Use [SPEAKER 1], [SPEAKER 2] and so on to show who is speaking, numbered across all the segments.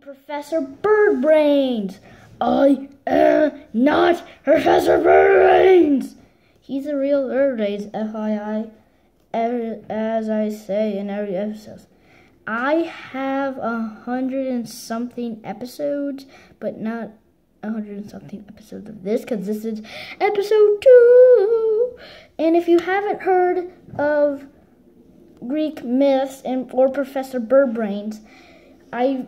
[SPEAKER 1] Professor Birdbrains. I am not Professor Birdbrains. He's a real Birdbrains, FYI, as I say in every episode. I have a hundred and something episodes, but not a hundred and something episodes of this, because this is episode two. And if you haven't heard of Greek myths and or Professor Birdbrains, I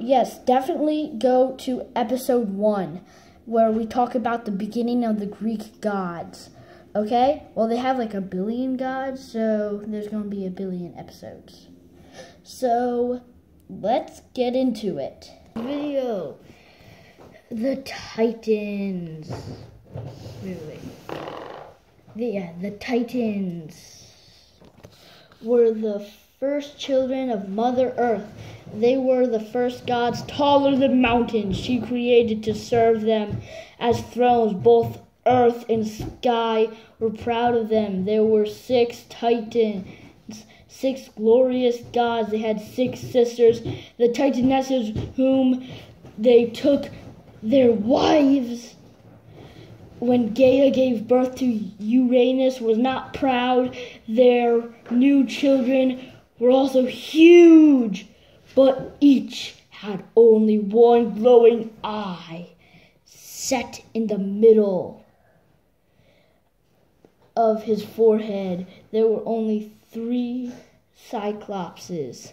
[SPEAKER 1] yes, definitely go to episode one where we talk about the beginning of the Greek gods. Okay? Well, they have like a billion gods, so there's going to be a billion episodes. So, let's get into it. Video. The Titans. Wait, wait. The, yeah, the Titans were the first children of Mother Earth. They were the first gods taller than mountains. She created to serve them as thrones. Both earth and sky were proud of them. There were six titans, six glorious gods. They had six sisters, the titanesses, whom they took their wives when Gaia gave birth to Uranus was not proud. Their new children were also huge, but each had only one glowing eye set in the middle of his forehead. There were only three Cyclopses,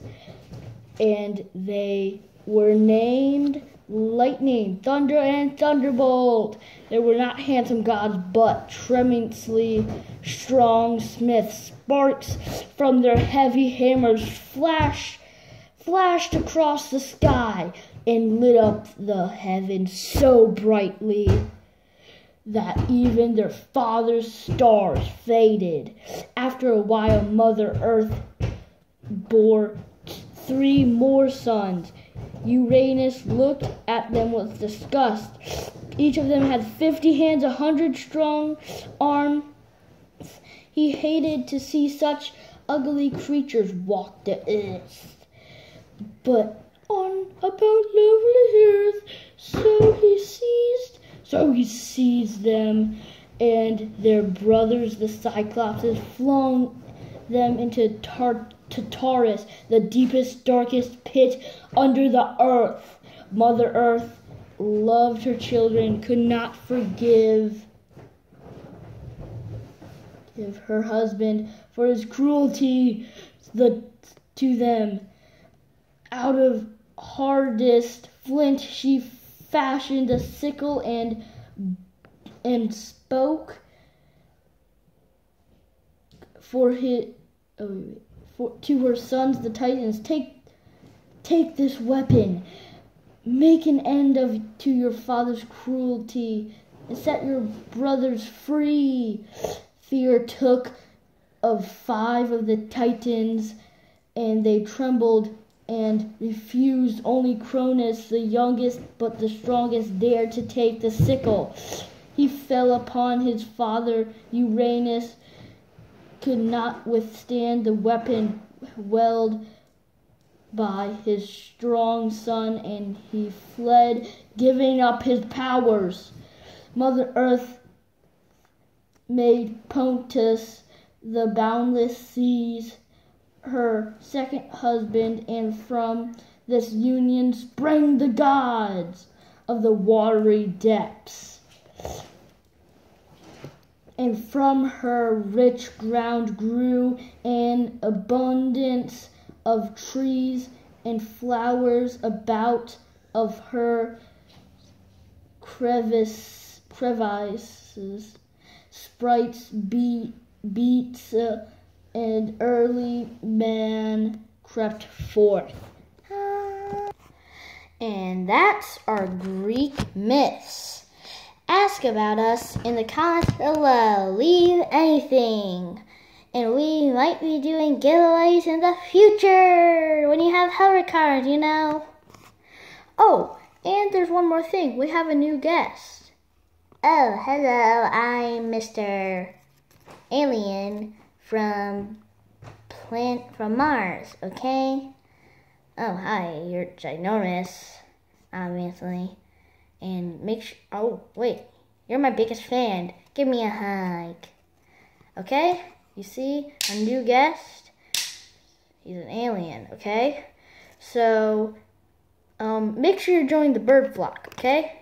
[SPEAKER 1] and they were named Lightning, Thunder, and Thunderbolt. They were not handsome gods, but tremendously strong smiths. Sparks from their heavy hammers flash, flashed across the sky and lit up the heavens so brightly that even their father's stars faded. After a while, Mother Earth bore three more sons. Uranus looked at them with disgust. Each of them had fifty hands, a hundred strong arms. He hated to see such ugly creatures walk the earth. But on about lovely earth, so he seized, so he seized them and their brothers, the Cyclopses, flung them into Tar- Tartarus, the deepest, darkest pit under the earth. Mother Earth loved her children, could not forgive give her husband for his cruelty the, to them. Out of hardest flint she fashioned a sickle and and spoke for his oh, for, to her sons the Titans, take take this weapon, make an end of to your father's cruelty, and set your brothers free. Fear took of five of the Titans, and they trembled and refused. Only Cronus, the youngest but the strongest, dared to take the sickle. He fell upon his father Uranus, could not withstand the weapon wielded by his strong son, and he fled, giving up his powers. Mother Earth made Pontus the boundless seas her second husband, and from this union sprang the gods of the watery depths. And from her rich ground grew an abundance of trees and flowers about of her crevice, crevices. Sprites beat, beats uh, and early man crept forth. And that's our Greek myths. Ask about us in the comments below. Leave anything. And we might be doing giveaways in the future when you have hover cards, you know. Oh, and there's one more thing. We have a new guest. Oh, hello. I'm Mr. Alien from plant from Mars, okay? Oh, hi, you're ginormous, obviously. And make sure, oh, wait, you're my biggest fan. Give me a hug. Okay? You see, A new guest, he's an alien, okay? So, um, make sure you join the bird flock, okay?